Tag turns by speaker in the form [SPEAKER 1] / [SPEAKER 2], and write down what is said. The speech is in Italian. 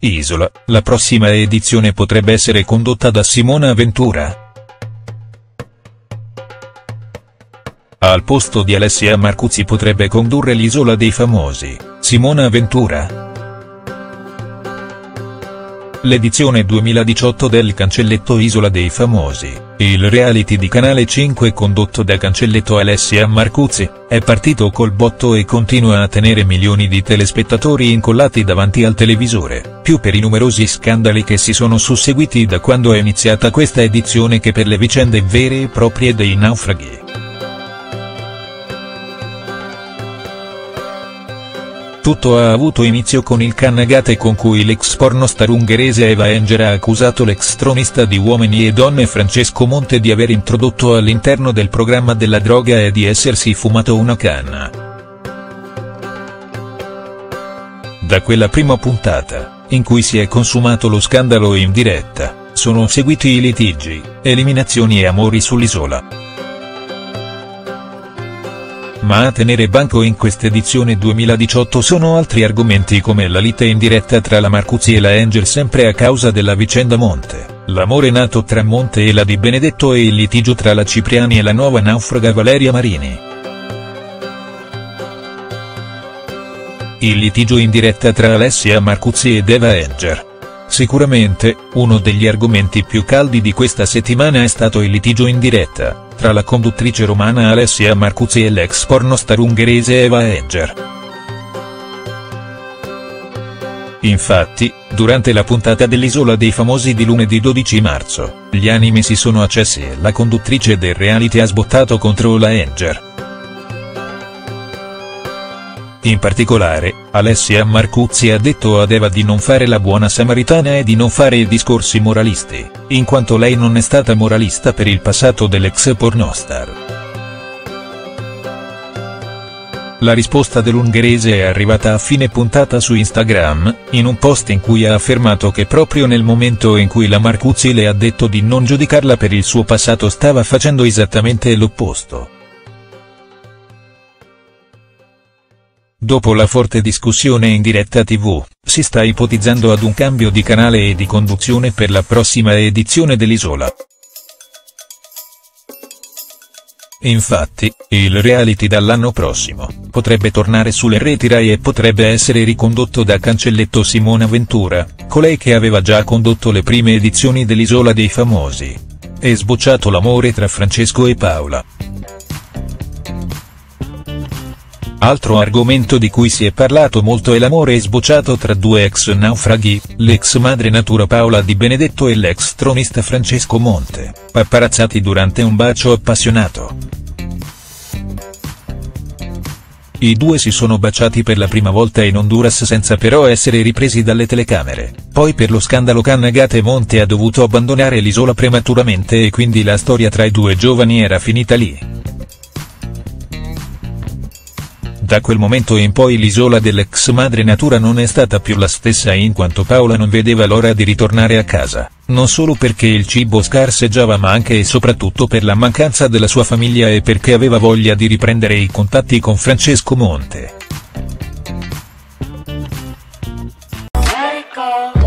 [SPEAKER 1] Isola, la prossima edizione potrebbe essere condotta da Simona Ventura. Al posto di Alessia Marcuzzi potrebbe condurre l'Isola dei Famosi, Simona Ventura. L'edizione 2018 del Cancelletto Isola dei Famosi, il reality di Canale 5 condotto da Cancelletto Alessia Marcuzzi, è partito col botto e continua a tenere milioni di telespettatori incollati davanti al televisore, più per i numerosi scandali che si sono susseguiti da quando è iniziata questa edizione che per le vicende vere e proprie dei naufraghi. Tutto ha avuto inizio con il cannagate con cui l'ex pornostar ungherese Eva Enger ha accusato l'ex tronista di Uomini e Donne Francesco Monte di aver introdotto all'interno del programma della droga e di essersi fumato una canna. Da quella prima puntata, in cui si è consumato lo scandalo in diretta, sono seguiti i litigi, eliminazioni e amori sull'isola ma a tenere banco in quest'edizione 2018 sono altri argomenti come la lite in diretta tra la Marcuzzi e la Angel sempre a causa della vicenda Monte, l'amore nato tra Monte e la Di Benedetto e il litigio tra la Cipriani e la nuova naufraga Valeria Marini. Il litigio in diretta tra Alessia Marcuzzi ed Eva Enger. Sicuramente, uno degli argomenti più caldi di questa settimana è stato il litigio in diretta, tra la conduttrice romana Alessia Marcuzzi e l'ex pornostar ungherese Eva Eger. Infatti, durante la puntata dell'Isola dei Famosi di lunedì 12 marzo, gli animi si sono accesi e la conduttrice del reality ha sbottato contro la Enger. In particolare, Alessia Marcuzzi ha detto ad Eva di non fare la buona samaritana e di non fare discorsi moralisti, in quanto lei non è stata moralista per il passato dell'ex pornostar. La risposta dell'ungherese è arrivata a fine puntata su Instagram, in un post in cui ha affermato che proprio nel momento in cui la Marcuzzi le ha detto di non giudicarla per il suo passato stava facendo esattamente l'opposto. Dopo la forte discussione in diretta tv, si sta ipotizzando ad un cambio di canale e di conduzione per la prossima edizione dell'Isola. Infatti, il reality dall'anno prossimo, potrebbe tornare sulle reti Rai e potrebbe essere ricondotto da Cancelletto Simona Ventura, colei che aveva già condotto le prime edizioni dell'Isola dei Famosi. E sbocciato l'amore tra Francesco e Paola. Altro argomento di cui si è parlato molto è l'amore sbocciato tra due ex naufraghi, l'ex madre natura Paola Di Benedetto e l'ex tronista Francesco Monte, paparazzati durante un bacio appassionato. I due si sono baciati per la prima volta in Honduras senza però essere ripresi dalle telecamere, poi per lo scandalo Cannagate Monte ha dovuto abbandonare l'isola prematuramente e quindi la storia tra i due giovani era finita lì. Da quel momento in poi l'isola dell'ex madre natura non è stata più la stessa in quanto Paola non vedeva l'ora di ritornare a casa, non solo perché il cibo scarseggiava ma anche e soprattutto per la mancanza della sua famiglia e perché aveva voglia di riprendere i contatti con Francesco Monte. Ecco.